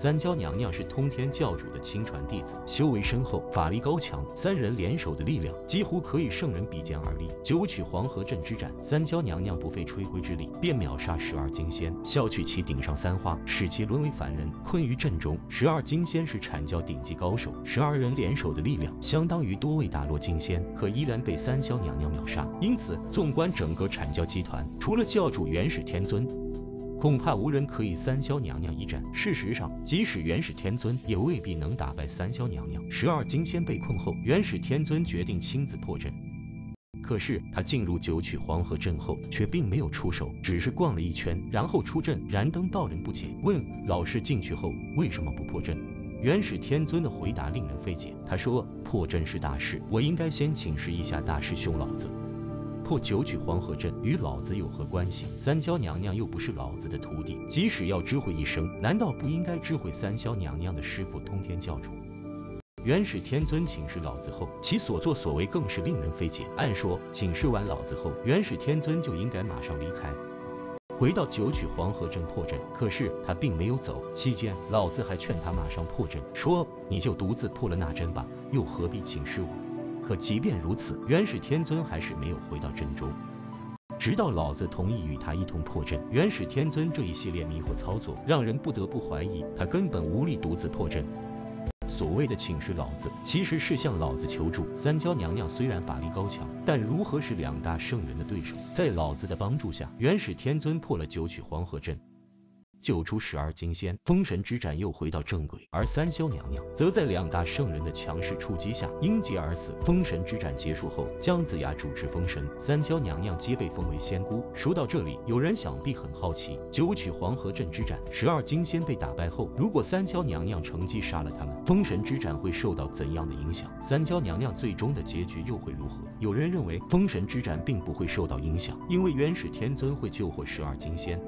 三娇娘娘是通天教主的亲传弟子，修为深厚，法力高强，三人联手的力量几乎可与圣人比肩而立。九曲黄河阵之战，三娇娘娘不费吹灰之力便秒杀十二金仙，笑取其顶上三花，使其沦为凡人，困于阵中。十二金仙是阐教顶级高手，十二人联手的力量相当于多位大罗金仙，可依然被三娇娘娘秒杀。因此，纵观整个阐教集团，除了教主元始天尊。恐怕无人可以三霄娘娘一战。事实上，即使元始天尊，也未必能打败三霄娘娘。十二金仙被困后，元始天尊决定亲自破阵。可是他进入九曲黄河阵后，却并没有出手，只是逛了一圈，然后出阵。燃灯道人不解，问老师进去后为什么不破阵？元始天尊的回答令人费解。他说破阵是大事，我应该先请示一下大师兄老子。破九曲黄河阵与老子有何关系？三霄娘娘又不是老子的徒弟，即使要知会一声，难道不应该知会三霄娘娘的师傅通天教主？元始天尊请示老子后，其所作所为更是令人费解。按说请示完老子后，元始天尊就应该马上离开，回到九曲黄河阵破阵。可是他并没有走，期间老子还劝他马上破阵，说你就独自破了那阵吧，又何必请示我？可即便如此，元始天尊还是没有回到阵中，直到老子同意与他一同破阵。元始天尊这一系列迷惑操作，让人不得不怀疑他根本无力独自破阵。所谓的请示老子，其实是向老子求助。三娇娘娘虽然法力高强，但如何是两大圣人的对手？在老子的帮助下，元始天尊破了九曲黄河阵。救出十二金仙，封神之战又回到正轨，而三霄娘娘则在两大圣人的强势出击下因劫而死。封神之战结束后，姜子牙主持封神，三霄娘娘皆被封为仙姑。说到这里，有人想必很好奇，九曲黄河阵之战，十二金仙被打败后，如果三霄娘娘乘机杀了他们，封神之战会受到怎样的影响？三霄娘娘最终的结局又会如何？有人认为，封神之战并不会受到影响，因为元始天尊会救活十二金仙。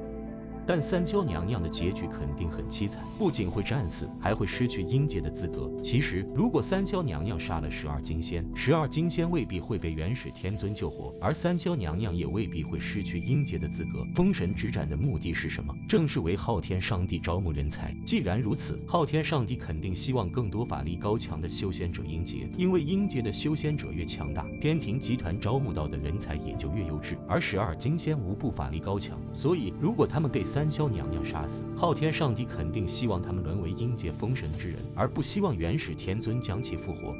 但三霄娘娘的结局肯定很凄惨，不仅会战死，还会失去英杰的资格。其实，如果三霄娘娘杀了十二金仙，十二金仙未必会被元始天尊救活，而三霄娘娘也未必会失去英杰的资格。封神之战的目的是什么？正是为昊天上帝招募人才。既然如此，昊天上帝肯定希望更多法力高强的修仙者英杰，因为英杰的修仙者越强大，天庭集团招募到的人才也就越优质。而十二金仙无不法力高强，所以如果他们被三三霄娘娘杀死，昊天上帝肯定希望他们沦为阴界封神之人，而不希望元始天尊将其复活。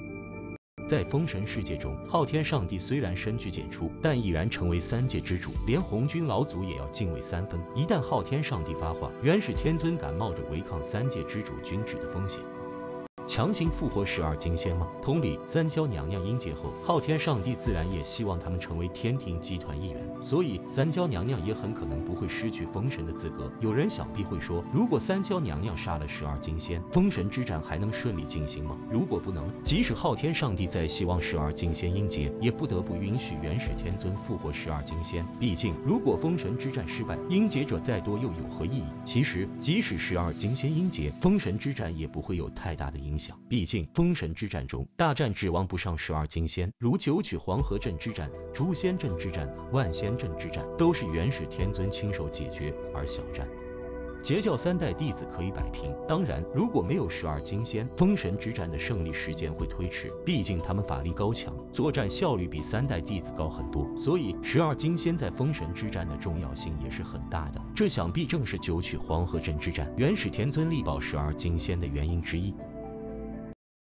在封神世界中，昊天上帝虽然身居简出，但已然成为三界之主，连红军老祖也要敬畏三分。一旦昊天上帝发话，元始天尊敢冒着违抗三界之主君旨的风险？强行复活十二金仙吗？同理，三霄娘娘阴劫后，昊天上帝自然也希望他们成为天庭集团一员，所以三霄娘娘也很可能不会失去封神的资格。有人想必会说，如果三霄娘娘杀了十二金仙，封神之战还能顺利进行吗？如果不能，即使昊天上帝再希望十二金仙阴劫，也不得不允许元始天尊复活十二金仙。毕竟，如果封神之战失败，阴劫者再多又有何意义？其实，即使十二金仙阴劫，封神之战也不会有太大的影。影响，毕竟封神之战中，大战指望不上十二金仙，如九曲黄河阵之战、诛仙阵之战、万仙阵之战，都是元始天尊亲手解决，而小战。截教三代弟子可以摆平，当然，如果没有十二金仙，封神之战的胜利时间会推迟。毕竟他们法力高强，作战效率比三代弟子高很多，所以十二金仙在封神之战的重要性也是很大的。这想必正是九曲黄河阵之战元始天尊力保十二金仙的原因之一。